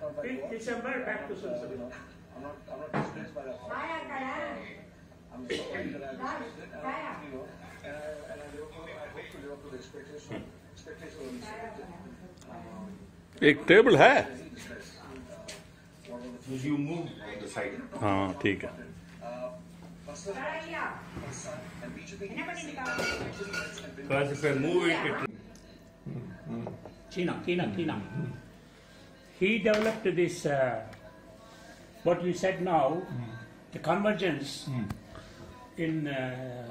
5th December back to Sulsuri. I'm not, I'm not displaced by that. I'm sorry that I'm and I, you know, and I, and I live up, to- I hope to live up to the expectation, expectation of the um, एक table है. Uh. हाँ ठीक है uh. Because if I move it, it China, China, China. He developed this, uh, what we said now, the convergence in uh,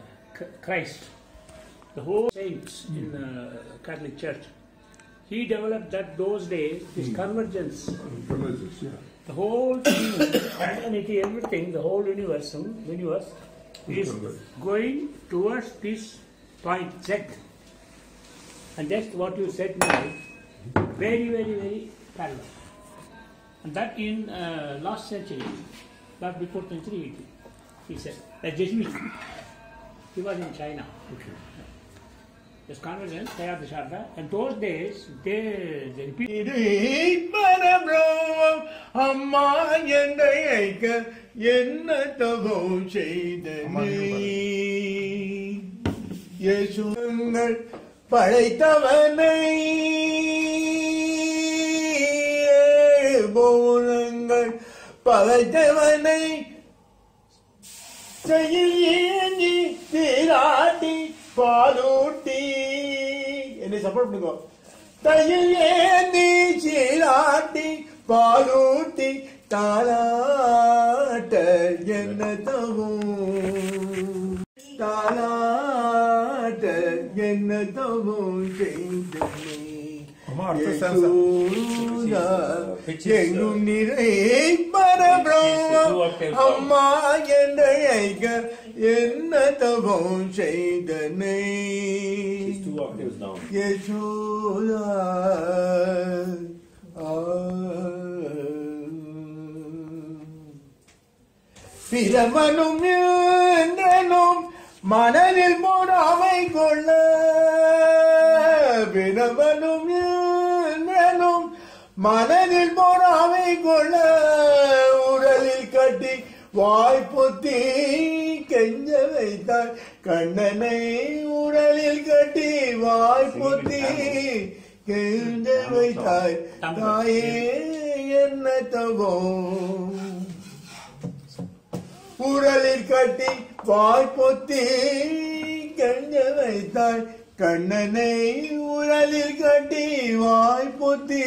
Christ. The whole saints in uh, Catholic Church. He developed that those days, this convergence. The whole humanity, everything, the whole universal, universe is going towards this point Z. And that's what you said now. Very, very, very parallel. And that in uh, last century, not before century 80, he said. That Jesuit. He was in China. This convergence, they are the Sharda. And those days, they, they repeat. Parabrahmam பௌனங்கள் படைத்தவனை செய்யில் ஏந்தி தீராட்டி பாலூட்டி. என்னை support பண்ணுங்க. தையில் ஏந்தி சீராட்டி பாலூட்டி தாலாட்ட என்ன தவும்? தாலாட்ட என்ன தவும்? செய்தனே. யசோதா, எங்கும் நிறை பரபிரம்மம் அம்மா என்னை ஐக்க என்ன தவம் செய்தனை it's two octaves down. Yashoda ஆ. பிறவனும் என்றனும் மனதில் பொறாமை கொள்ள பிறவனும் என்றனும் மனதில் பொறாமை கொள்ள உடலில் கட்டி வாய்ப்புத்தி கெஞ்ச வைத்தார் கண்ணனை உடலில் கட்டி வாய்ப்புத்தி கெஞ்ச வைத்தாய் தாயே என்ன தவம் உடலில் கட்டி வாய்ப்பொத்தி கெஞ்ச வைத்தாய் கண்ணனை உரலில் கட்டி வாய்ப்புத்தி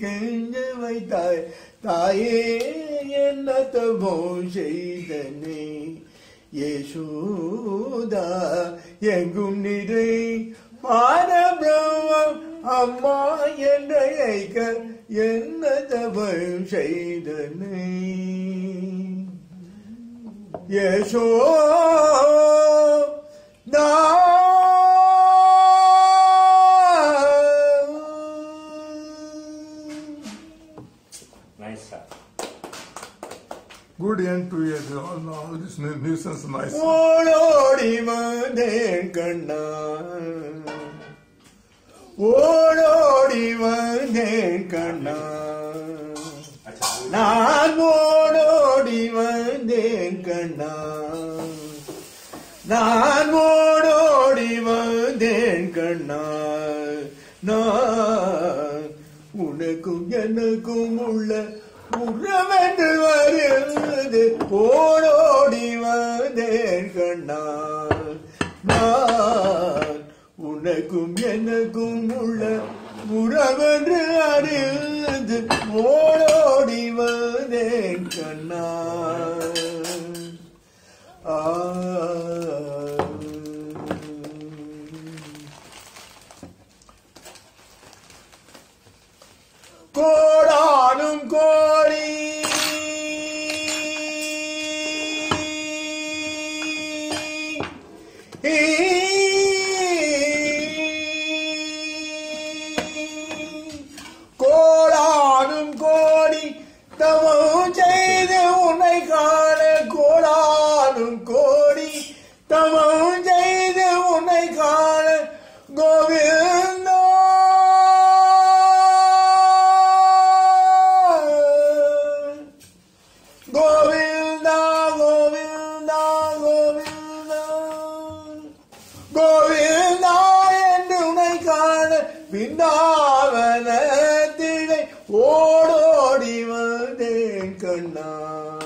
கெஞ்ச வைத்தாய். தாயே என்ன தவம் செய்தனே. யசோதா எங்கும் நிறை. பாரபிரமம் அம்மா என்ற ஐக்க என்ன தவம் செய்தனே. யசோதா நான் Good end to it. All, all ஓடோடி வந்தேன் கண்ணா. ஓடோடி வந்தேன் கண்ணா. நான் ஓடோடி வந்தேன் கண்ணா. நான் ஓடோடி வந்தேன் கண்ணா. நான் உனக்கும் எனக்கும் உள்ள உறவென்று வருவது ஓடோடி வந்தேன் கண்ணால். நான் உனக்கும் எனக்கும் உள்ள உறவென்று அறிந்து ஓடோடி வந்தேன் கண்ணால். ஆ விண்ணாவனத்திலே ஓடோடி வந்தேன் கண்ணா.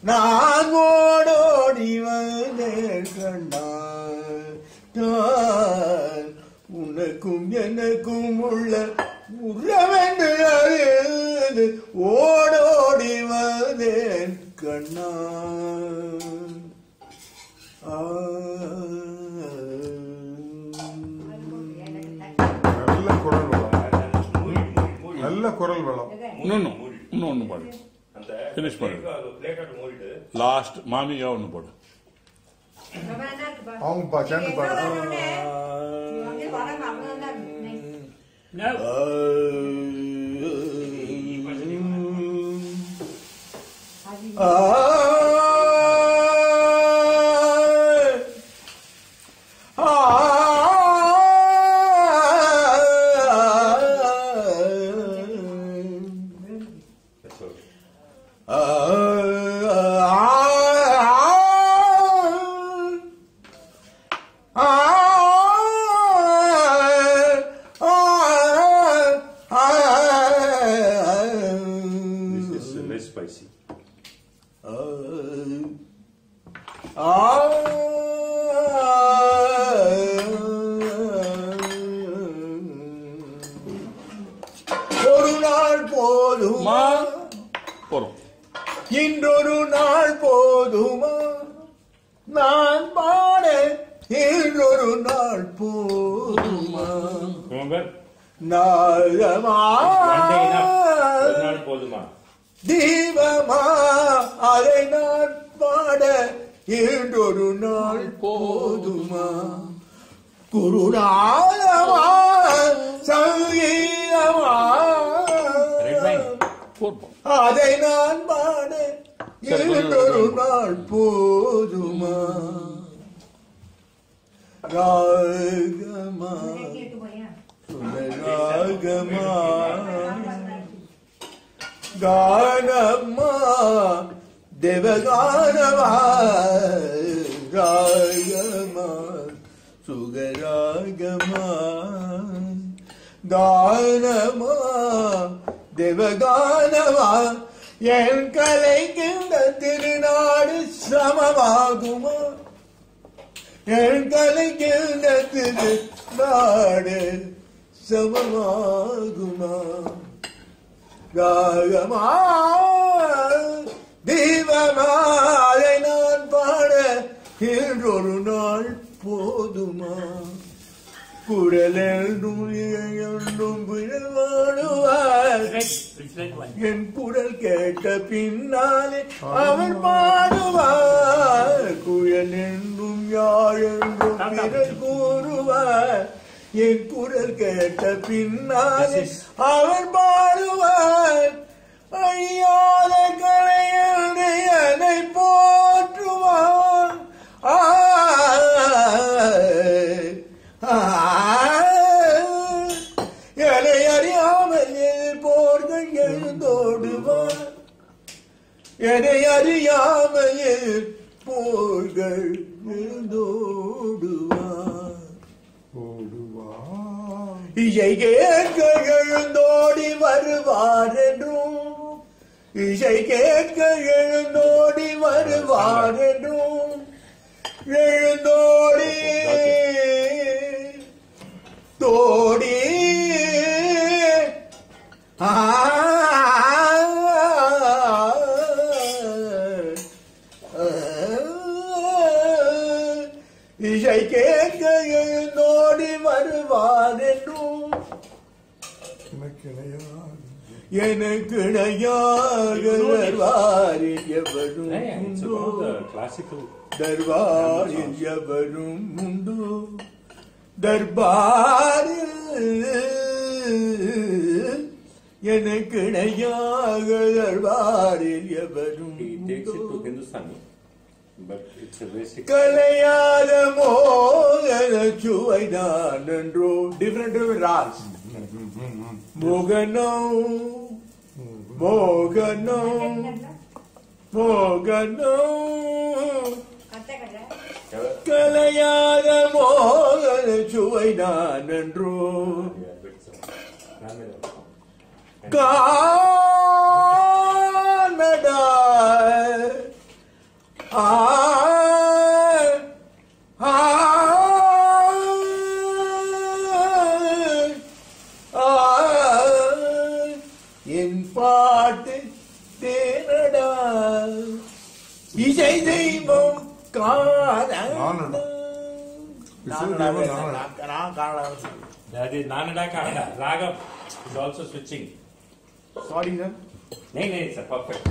நான் ஓடோடி வந்தேன் கண்ணா. நான் உனக்கும் எனக்கும் உள்ள உறவென்று அறிந்து ஓடோடி வந்தேன் கண்ணா. ஆ. குரல் வளம். இன்னொன்னு இன்னொன்னு பாடு. card மூடிட்டு. லாஸ்ட் மாமியா ஒன்று பாடு. அவங்கப்பா சேர்ந்து பாடு. No. போறோம். இன்றொரு நாள் போதுமா? நான் பாட இன்றொரு நாள் போதுமா? போதுமா? தீபமா? அதை நான் பாட இன்றொரு நாள் போதுமா? குருநாதமா சங்கீதமா. போறோம் அதை நான் பாட சரி, கொஞ்சம் இன்றொரு கொஞ்சம். நாள் போதுமா ராகமா ராகமா கானம்மா தேவகானமா ராகமா சுகராகமா கானமா தேவகானவா என் கலைக்கின்ற திருநாடு சமமாகுமா? என் கலைக்கின்ற திருநாடு சமமாகுமா? ராகமா தீபமாலை நான் பாட என்றொரு நாள் போதுமா? Wine. என் குரல் கேட்ட பின்னாலே அவள் பாடுவார். குயல் என்றும் யாழ் என்றும் கூறுவார். என் குரல் கேட்ட பின்னாலே அவள் பாடுவார். ஐயாத എന്നെ അറിയാമയിൽ ഇഴകേക്കോടി വരുവാരെന്നും ഇഴകേക്കോടി വരുവാരെന്നും എഴുന്നോടി. எனக்கு இணையாக வருவாரில் எவரும். தர்பாரில் எவரும் உண்டு. தர்பாரில் எனக்கு இணையாக தர்பாரில் எவரும் basic. கலையாத மோகன சுவைதான் என்றோ. டிஃப்ரெண்ட் ராஸ் மோகனம் மோகனம் மோகனம் கலையாத மோகன சுவைதான் என்றோ Yeah, but it's a- Ramira. காணடா ஆ ஆ பாட்டு தேனடா இசை தெய்வம் நானடா. இசை தெய்வம் நானடா. நான் காணலாம் That is Nanada Kannada. Raga is also switching. Sorry sir No, no, it's a perfect.